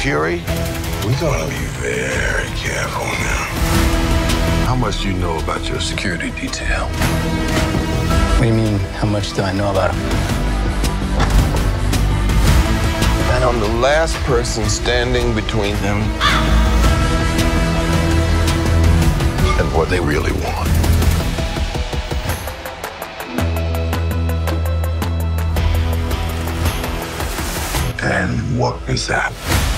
Fury? We gotta be very careful now. How much do you know about your security detail? What do you mean, how much do I know about him? And I'm the last person standing between them And what they really want. And what is that?